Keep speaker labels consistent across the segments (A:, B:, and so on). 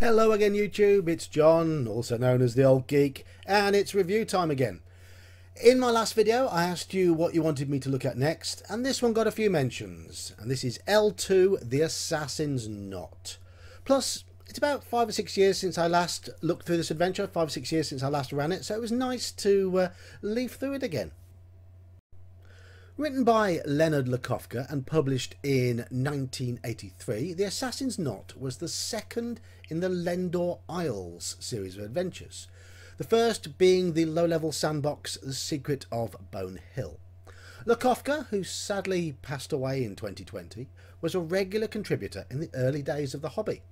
A: Hello again YouTube, it's John, also known as the Old Geek, and it's review time again. In my last video I asked you what you wanted me to look at next, and this one got a few mentions, and this is L2 The Assassin's Knot. Plus, it's about five or six years since I last looked through this adventure, five or six years since I last ran it, so it was nice to uh, leaf through it again. Written by Leonard Lakofka and published in 1983, The Assassin's Knot was the second in the Lendor Isles series of adventures, the first being the low-level sandbox The Secret of Bone Hill. Lakofka, who sadly passed away in 2020, was a regular contributor in the early days of the hobby,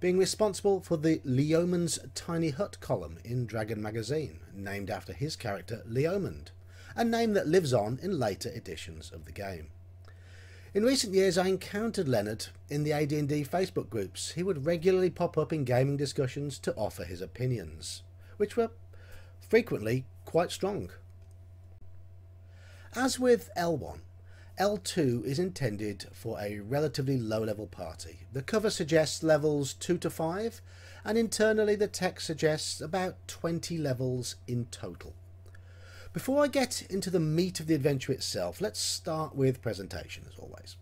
A: being responsible for the Leomund's Tiny Hut column in Dragon magazine, named after his character Leomund a name that lives on in later editions of the game. In recent years I encountered Leonard in the AD&D Facebook groups. He would regularly pop up in gaming discussions to offer his opinions, which were frequently quite strong. As with L1, L2 is intended for a relatively low level party. The cover suggests levels 2 to 5 and internally the text suggests about 20 levels in total. Before I get into the meat of the adventure itself, let's start with presentation as always.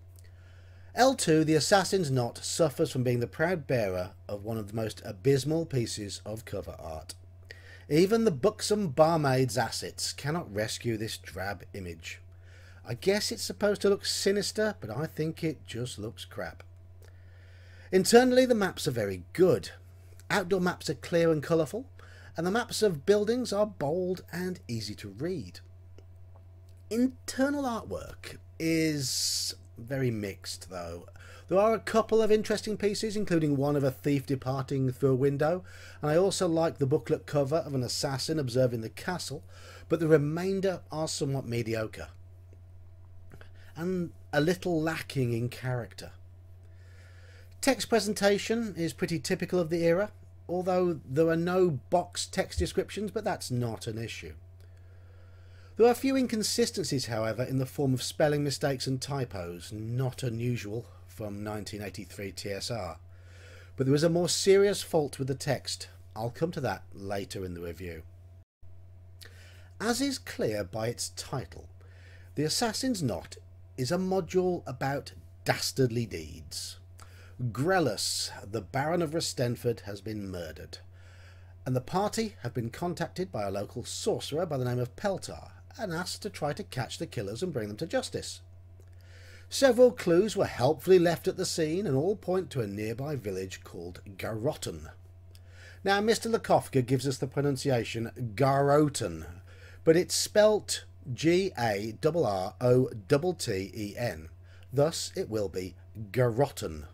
A: L2, the Assassin's Knot, suffers from being the proud bearer of one of the most abysmal pieces of cover art. Even the buxom barmaid's assets cannot rescue this drab image. I guess it's supposed to look sinister, but I think it just looks crap. Internally, the maps are very good. Outdoor maps are clear and colourful, and the maps of buildings are bold and easy to read. Internal artwork is very mixed though. There are a couple of interesting pieces, including one of a thief departing through a window, and I also like the booklet cover of an assassin observing the castle, but the remainder are somewhat mediocre and a little lacking in character. Text presentation is pretty typical of the era, although there are no box text descriptions, but that's not an issue. There are a few inconsistencies, however, in the form of spelling mistakes and typos, not unusual from 1983 TSR. But there is a more serious fault with the text. I'll come to that later in the review. As is clear by its title, The Assassin's Knot is a module about dastardly deeds. Grellus, the Baron of Restenford, has been murdered, and the party have been contacted by a local sorcerer by the name of Peltar and asked to try to catch the killers and bring them to justice. Several clues were helpfully left at the scene and all point to a nearby village called Garrotten. Now, Mr. Lakofka gives us the pronunciation Garroten, but it's spelt G-A-R-R-O-T-T-E-N. Thus, it will be Garrotten.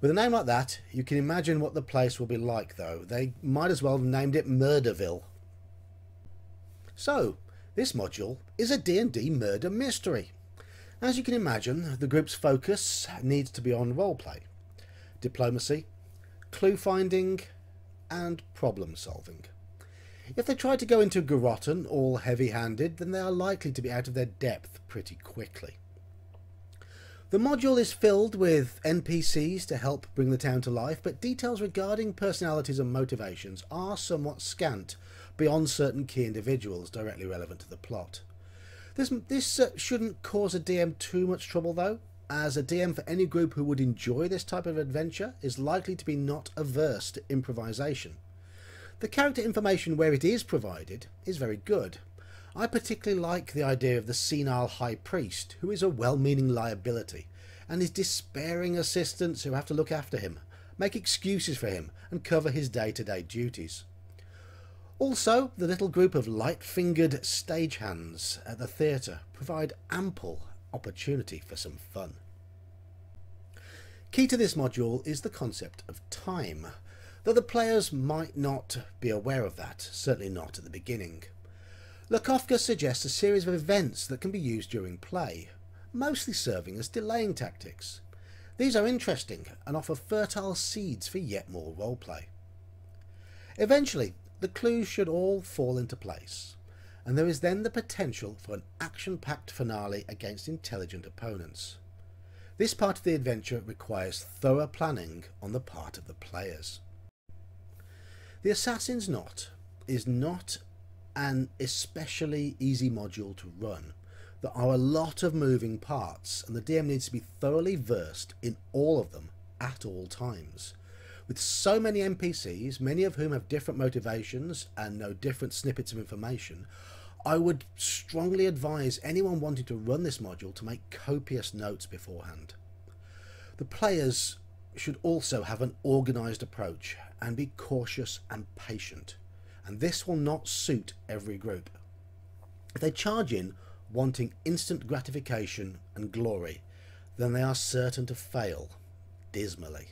A: With a name like that, you can imagine what the place will be like, though. They might as well have named it Murderville. So, this module is a D&D murder mystery. As you can imagine, the group's focus needs to be on roleplay, diplomacy, clue finding, and problem solving. If they try to go into Garrotten all heavy-handed, then they are likely to be out of their depth pretty quickly. The module is filled with NPCs to help bring the town to life, but details regarding personalities and motivations are somewhat scant beyond certain key individuals directly relevant to the plot. This, this uh, shouldn't cause a DM too much trouble though, as a DM for any group who would enjoy this type of adventure is likely to be not averse to improvisation. The character information where it is provided is very good, I particularly like the idea of the senile high priest, who is a well-meaning liability, and his despairing assistants who have to look after him, make excuses for him, and cover his day-to-day -day duties. Also, the little group of light-fingered stagehands at the theatre provide ample opportunity for some fun. Key to this module is the concept of time, though the players might not be aware of that, certainly not at the beginning. Lakofka suggests a series of events that can be used during play, mostly serving as delaying tactics. These are interesting and offer fertile seeds for yet more roleplay. Eventually, the clues should all fall into place, and there is then the potential for an action-packed finale against intelligent opponents. This part of the adventure requires thorough planning on the part of the players. The Assassin's Knot is not an especially easy module to run. There are a lot of moving parts, and the DM needs to be thoroughly versed in all of them at all times. With so many NPCs, many of whom have different motivations and know different snippets of information, I would strongly advise anyone wanting to run this module to make copious notes beforehand. The players should also have an organised approach and be cautious and patient, and this will not suit every group. If they charge in wanting instant gratification and glory, then they are certain to fail dismally.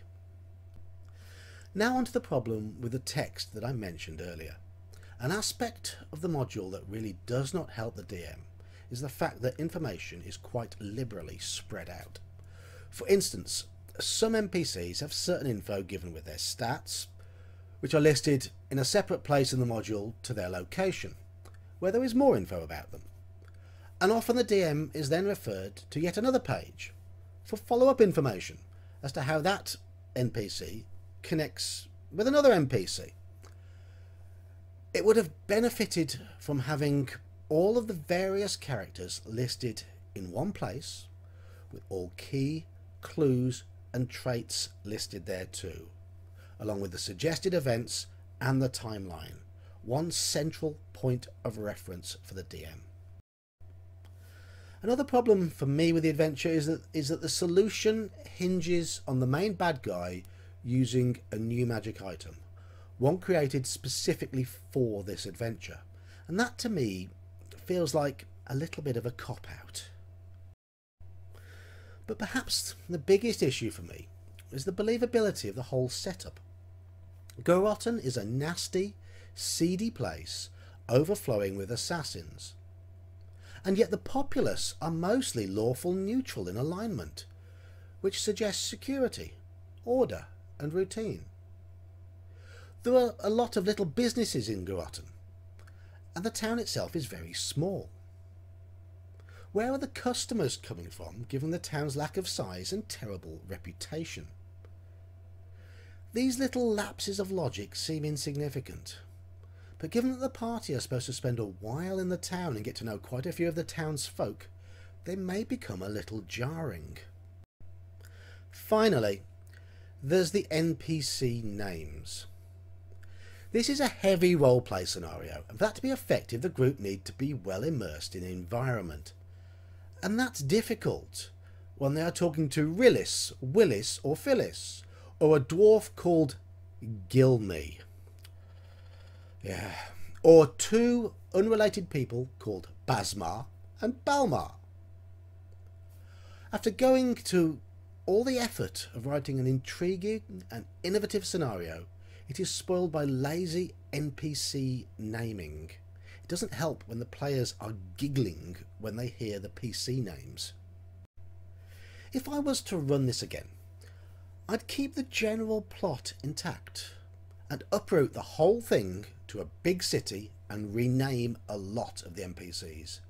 A: Now on to the problem with the text that I mentioned earlier. An aspect of the module that really does not help the DM is the fact that information is quite liberally spread out. For instance, some NPCs have certain info given with their stats, which are listed in a separate place in the module to their location, where there is more info about them. And often the DM is then referred to yet another page for follow-up information as to how that NPC connects with another NPC it would have benefited from having all of the various characters listed in one place with all key, clues and traits listed there too, along with the suggested events and the timeline. One central point of reference for the DM. Another problem for me with the adventure is that is that the solution hinges on the main bad guy using a new magic item one created specifically for this adventure. And that to me feels like a little bit of a cop out. But perhaps the biggest issue for me is the believability of the whole setup. Garrotten is a nasty, seedy place overflowing with assassins. And yet the populace are mostly lawful neutral in alignment, which suggests security, order and routine. There are a lot of little businesses in Garrotten, and the town itself is very small. Where are the customers coming from, given the town's lack of size and terrible reputation? These little lapses of logic seem insignificant, but given that the party are supposed to spend a while in the town and get to know quite a few of the town's folk, they may become a little jarring. Finally, there's the NPC names. This is a heavy roleplay scenario, and for that to be effective, the group need to be well immersed in the environment. And that's difficult when they are talking to Rillis, Willis, or Phyllis, or a dwarf called Gilmy. Yeah. Or two unrelated people called Basmar and Balmar. After going to all the effort of writing an intriguing and innovative scenario, it is spoiled by lazy NPC naming. It doesn't help when the players are giggling when they hear the PC names. If I was to run this again, I'd keep the general plot intact and uproot the whole thing to a big city and rename a lot of the NPCs.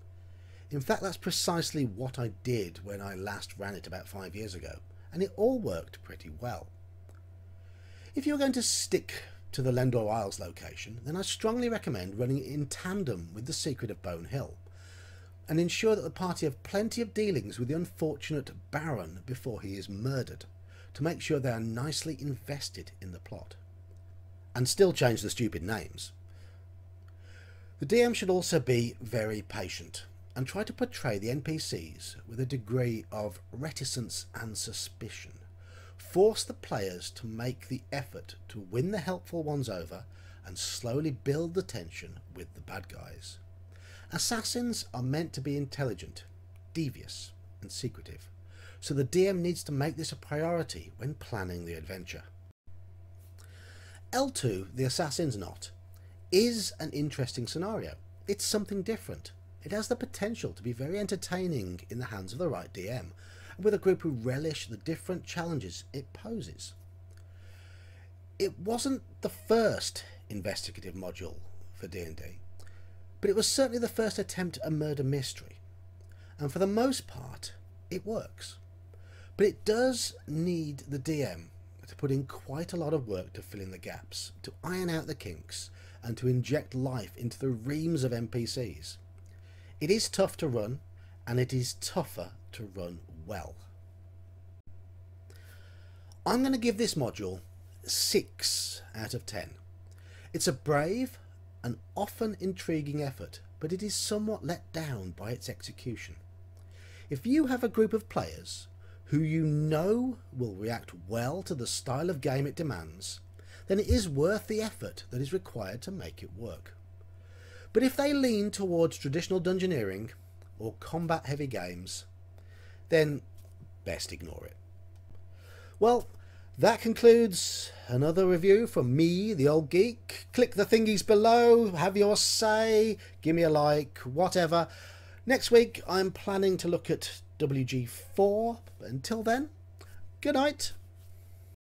A: In fact, that's precisely what I did when I last ran it about five years ago, and it all worked pretty well. If you're going to stick to the Lendor Isles location, then I strongly recommend running it in tandem with The Secret of Bone Hill, and ensure that the party have plenty of dealings with the unfortunate Baron before he is murdered, to make sure they are nicely invested in the plot. And still change the stupid names. The DM should also be very patient, and try to portray the NPCs with a degree of reticence and suspicion force the players to make the effort to win the helpful ones over and slowly build the tension with the bad guys. Assassins are meant to be intelligent, devious, and secretive, so the DM needs to make this a priority when planning the adventure. L2, the Assassin's Knot, is an interesting scenario. It's something different. It has the potential to be very entertaining in the hands of the right DM, with a group who relish the different challenges it poses. It wasn't the first investigative module for D&D, but it was certainly the first attempt at a murder mystery, and for the most part, it works. But it does need the DM to put in quite a lot of work to fill in the gaps, to iron out the kinks, and to inject life into the reams of NPCs. It is tough to run, and it is tougher to run well. I'm going to give this module 6 out of 10. It's a brave and often intriguing effort, but it is somewhat let down by its execution. If you have a group of players who you know will react well to the style of game it demands, then it is worth the effort that is required to make it work. But if they lean towards traditional dungeoneering or combat heavy games, then best ignore it. Well, that concludes another review from me, the old geek. Click the thingies below, have your say, give me a like, whatever. Next week, I'm planning to look at WG4. But Until then, good night.